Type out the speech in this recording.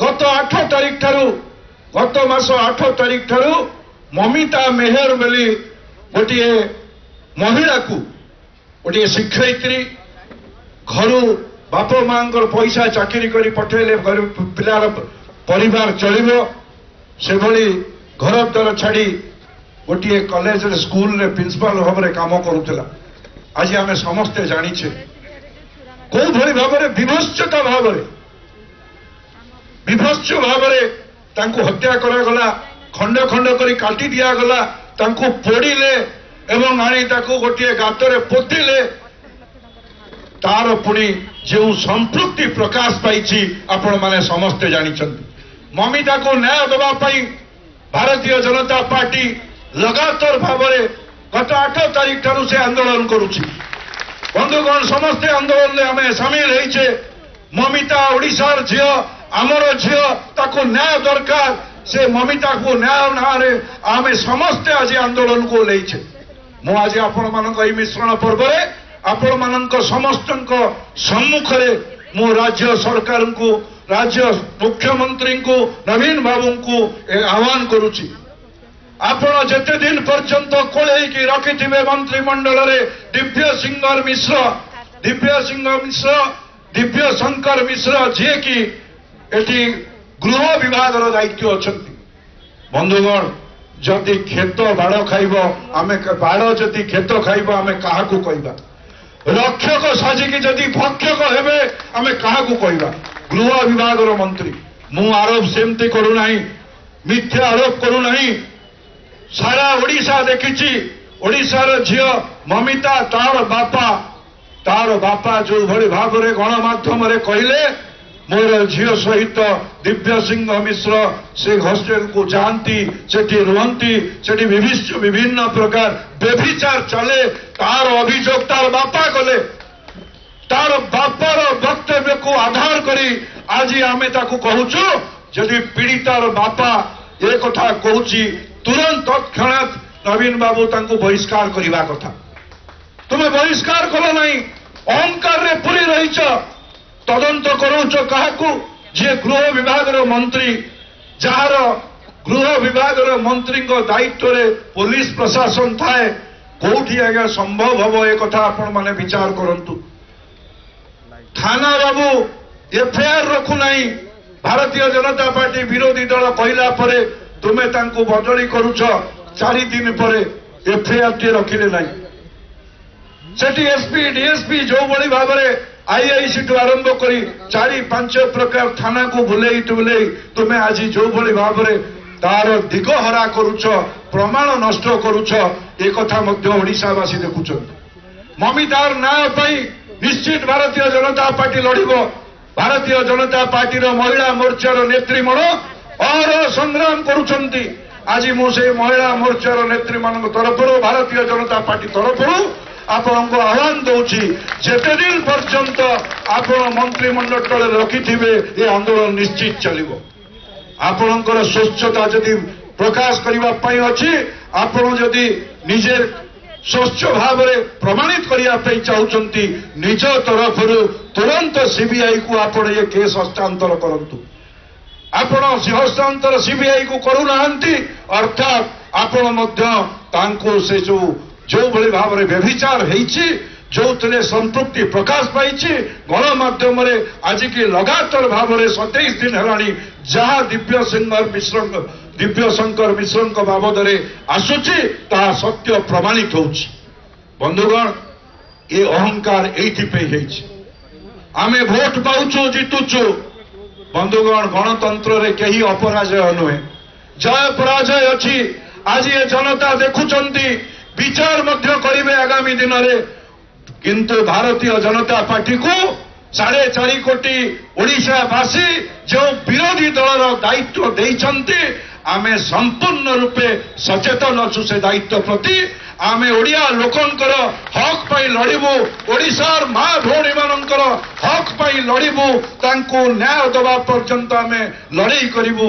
ଗତ ଆଠ ତାରିଖ ଠାରୁ ଗତ ମାସ ଆଠ ତାରିଖ ଠାରୁ ମମିତା ମେହେର ବୋଲି ଗୋଟିଏ ମହିଳାକୁ ଗୋଟିଏ ଶିକ୍ଷୟିତ୍ରୀ ଘରୁ ବାପ ମାଙ୍କର ପଇସା ଚାକିରି କରି ପଠେଇଲେ ଘରେ ପିଲାର ପରିବାର ଚଳିବ। ସେଭଳି ଘର ଦ୍ୱାର ଛାଡ଼ି ଗୋଟିଏ କଲେଜରେ ସ୍କୁଲରେ ପ୍ରିନ୍ସିପାଲ ଭାବରେ କାମ କରୁଥିଲା। ଆଜି ଆମେ ସମସ୍ତେ ଜାଣିଛେ। କୋଉଭଳି ଭାବରେ ବିଭତ୍ସତା ଭାବରେ ବିଭତ୍ସ ଭାବରେ ତାଙ୍କୁ ହତ୍ୟା କରାଗଲା ଖଣ୍ଡ ଖଣ୍ଡ କରି କାଟି ଦିଆଗଲା ତାଙ୍କୁ ପୋଡ଼ିଲେ ଏବଂ ଆଣି ତାକୁ ଗୋଟିଏ ଗାତରେ ପୋତିଲେ। ତାର ପୁଣି ଯେଉଁ ସମ୍ପୃକ୍ତି ପ୍ରକାଶ ପାଇଛି ଆପଣମାନେ ସମସ୍ତେ ଜାଣିଛନ୍ତି। ମମିତାକୁ ନ୍ୟାୟ ଦେବା ପାଇଁ ଭାରତୀୟ ଜନତା ପାର୍ଟି ଲଗାତାର ଭାବରେ ଗତ ଆଠ ତାରିଖ ଠାରୁ ସେ ଆନ୍ଦୋଳନ କରୁଛି। ବନ୍ଧୁଗଣ ସମସ୍ତେ ଆନ୍ଦୋଳନରେ ଆମେ ସାମିଲ ହେଇଛେ। ମମିତା ଓଡ଼ିଶାର ଝିଅ ଆମର ଝିଅ ତାକୁ ନ୍ୟାୟ ଦରକାର ସେ ମମିତାକୁ ନ୍ୟାୟ ନାଁରେ ଆମେ ସମସ୍ତେ ଆଜି ଆନ୍ଦୋଳନକୁ ଓହ୍ଲେଇଛେ। ମୁଁ ଆଜି ଆପଣମାନଙ୍କ ଏହି ମିଶ୍ରଣ ପର୍ବରେ ଆପଣମାନଙ୍କ ସମସ୍ତଙ୍କ ସମ୍ମୁଖରେ ମୁଁ ରାଜ୍ୟ ସରକାରଙ୍କୁ ରାଜ୍ୟ ମୁଖ୍ୟମନ୍ତ୍ରୀଙ୍କୁ ନବୀନ ବାବୁଙ୍କୁ ଆହ୍ୱାନ କରୁଛି। ଆପଣ ଯେତେ ଦିନ ପର୍ଯ୍ୟନ୍ତ କୋଳେଇକି ରଖିଥିବେ ମନ୍ତ୍ରିମଣ୍ଡଳରେ ଦିବ୍ୟ ସିଂହର ମିଶ୍ର ଦିବ୍ୟ ସିଂହ ମିଶ୍ର ଦିବ୍ୟ ଶଙ୍କର ମିଶ୍ର ଯିଏକି ଏଠି ଗୃହ ବିଭାଗର ଦାୟିତ୍ୱ ଅଛନ୍ତି ବନ୍ଧୁଗଣ ଯଦି କ୍ଷେତ ବାଡ଼ ଖାଇବ ଆମେ ବାଡ଼ ଯଦି କ୍ଷେତ ଖାଇବ ଆମେ କାହାକୁ କହିବା ରକ୍ଷକ ସାଜିକି ଯଦି ଭକ୍ଷକ ହେବେ ଆମେ କାହାକୁ କହିବା ଗୃହ ବିଭାଗର ମନ୍ତ୍ରୀ ମୁଁ ଆରୋପ ସେମିତି କରୁନାହିଁ ମିଥ୍ୟା ଆରୋପ କରୁନାହିଁ ସାରା ଓଡ଼ିଶା ଦେଖିଛି ଓଡ଼ିଶାର ଝିଅ ମମିତା ତାର ବାପା ତାର ବାପା ଯୋଉଭଳି ଭାବରେ ଗଣମାଧ୍ୟମରେ କହିଲେ ମୋର ଝିଅ ସହିତ ଦିବ୍ୟ ସିଂହ ମିଶ୍ର ସେ ହଷ୍ଟେଲକୁ ଯାଆନ୍ତି ସେଠି ରୁହନ୍ତି ସେଠି ବିଭିନ୍ନ ବିଭିନ୍ନ ପ୍ରକାର ବ୍ୟଭିଚାର ଚାଲେ। ତାର ଅଭିଯୋଗ ତାର ବାପା କଲେ। ତାର ବାପାର ବକ୍ତବ୍ୟକୁ ଆଧାର କରି ଆଜି ଆମେ ତାକୁ କହୁଛୁ ଯଦି ପୀଡ଼ିତାର ବାପା ଏ କଥା କହୁଛି ତୁରନ୍ତ ତତ୍କ୍ଷଣାତ୍ ନବୀନ ବାବୁ ତାଙ୍କୁ ବହିଷ୍କାର କରିବା କଥା। ତୁମେ ବହିଷ୍କାର କଲ ନାହିଁ ଅହଙ୍କାରରେ ପୁରୀ ରହିଛ। ତଦନ୍ତ କରୁଛ କାହାକୁ? ଯିଏ ଗୃହ ବିଭାଗର ମନ୍ତ୍ରୀ ଯାହାର ଗୃହ ବିଭାଗର ମନ୍ତ୍ରୀଙ୍କ ଦାୟିତ୍ୱରେ ପୋଲିସ ପ୍ରଶାସନ ଥାଏ କୋଉଠି ଆଜ୍ଞା ସମ୍ଭବ ହବ ଏ କଥା ଆପଣମାନେ ବିଚାର କରନ୍ତୁ। ଥାନା ବାବୁ ଏଫଆଇଆର ରଖୁନାହିଁ। ଭାରତୀୟ ଜନତା ପାର୍ଟି ବିରୋଧୀ ଦଳ କହିଲା ପରେ ତୁମେ ତାଙ୍କୁ ବଦଳି କରୁଛ। ଚାରି ଦିନ ପରେ ଏଫଆଇଆରଟିଏ ରଖିଲେ ନାହିଁ। ସେଠି ଏସପି ଡିଏସପି ଯୋଉଭଳି ଭାବରେ ଆଇଆଇସିଠୁ ଆରମ୍ଭ କରି ଚାରି ପାଞ୍ଚ ପ୍ରକାର ଥାନାକୁ ବୁଲେଇ ବୁଲେଇ ତୁମେ ଆଜି ଯୋଉଭଳି ଭାବରେ ତାର ଦିଗହରା କରୁଛ ପ୍ରମାଣ ନଷ୍ଟ କରୁଛ ଏ କଥା ମଧ୍ୟ ଓଡ଼ିଶାବାସୀ ଦେଖୁଛନ୍ତି। ମମିତାର ନ୍ୟାୟ ପାଇଁ ନିଶ୍ଚିତ ଭାରତୀୟ ଜନତା ପାର୍ଟି ଲଢିବ। ଭାରତୀୟ ଜନତା ପାର୍ଟିର ମହିଳା ମୋର୍ଚ୍ଚାର ନେତ୍ରୀମଣ ଅହରହ ସଂଗ୍ରାମ କରୁଛନ୍ତି। ଆଜି ମୁଁ ସେଇ ମହିଳା ମୋର୍ଚ୍ଚାର ନେତ୍ରୀମାନଙ୍କ ତରଫରୁ ଭାରତୀୟ ଜନତା ପାର୍ଟି ତରଫରୁ ଆପଣଙ୍କୁ ଆହ୍ୱାନ ଦଉଛି ଯେତେ ଦିନ ପର୍ଯ୍ୟନ୍ତ ଆପଣ ମନ୍ତ୍ରିମଣ୍ଡଳ ତଳେ ରଖିଥିବେ ଏ ଆନ୍ଦୋଳନ ନିଶ୍ଚିତ ଚାଲିବ। ଆପଣଙ୍କର ସ୍ୱଚ୍ଛତା ଯଦି ପ୍ରକାଶ କରିବା ପାଇଁ ଅଛି ଆପଣ ଯଦି ନିଜେ ସ୍ୱଚ୍ଛ ଭାବରେ ପ୍ରମାଣିତ କରିବା ପାଇଁ ଚାହୁଁଛନ୍ତି ନିଜ ତରଫରୁ ତୁରନ୍ତ ସିବିଆଇକୁ ଆପଣ ଏ କେସ୍ ହସ୍ତାନ୍ତର କରନ୍ତୁ। ଆପଣ ହସ୍ତାନ୍ତର ସିବିଆଇକୁ କରୁନାହାନ୍ତି ଅର୍ଥାତ୍ ଆପଣ ମଧ୍ୟ ତାଙ୍କୁ ସେ ଯୋଉ ଯୋଉଭଳି ଭାବରେ ବ୍ୟଭିଚାର ହେଇଛି ଯୋଉଥିରେ ସମ୍ପୃକ୍ତି ପ୍ରକାଶ ପାଇଛି ଗଣମାଧ୍ୟମରେ ଆଜିକି ଲଗାତାର ଭାବରେ ସତେଇଶ ଦିନ ହେଲାଣି ଯାହା ଦିବ୍ୟ ସିଂହର ମିଶ୍ରଙ୍କ ଦିବ୍ୟ ଶଙ୍କର ମିଶ୍ରଙ୍କ ବାବଦରେ ଆସୁଛି ତାହା ସତ୍ୟ ପ୍ରମାଣିତ ହେଉଛି। ବନ୍ଧୁଗଣ ଏ ଅହଙ୍କାର ଏଇଥିପାଇଁ ହେଇଛି। ଆମେ ଭୋଟ ପାଉଛୁ ଜିତୁଛୁ। ବନ୍ଧୁଗଣ ଗଣତନ୍ତ୍ରରେ କେହି ଅପରାଜୟ ନୁହେଁ। ଜୟ ପରାଜୟ ଅଛି। ଆଜି ଏ ଜନତା ଦେଖୁଛନ୍ତି ବିଚାର ମଧ୍ୟ କରିବେ ଆଗାମୀ ଦିନରେ କିନ୍ତୁ ଭାରତୀୟ ଜନତା ପାର୍ଟିକୁ ସାଢେ ଚାରି କୋଟି ଓଡ଼ିଶାବାସୀ ଯେଉଁ ବିରୋଧୀ ଦଳର ଦାୟିତ୍ୱ ଦେଇଛନ୍ତି ଆମେ ସମ୍ପୂର୍ଣ୍ଣ ରୂପେ ସଚେତନ ଅଛୁ ସେ ଦାୟିତ୍ୱ ପ୍ରତି ଆମେ ଓଡ଼ିଆ ଲୋକଙ୍କର ହକ୍ ପାଇଁ ଲଢ଼ିବୁ ଓଡ଼ିଶାର ମା ଭଉଣୀମାନଙ୍କର ହକ୍ ପାଇଁ ଲଢ଼ିବୁ ତାଙ୍କୁ ନ୍ୟାୟ ଦେବା ପର୍ଯ୍ୟନ୍ତ ଆମେ ଲଢ଼େଇ କରିବୁ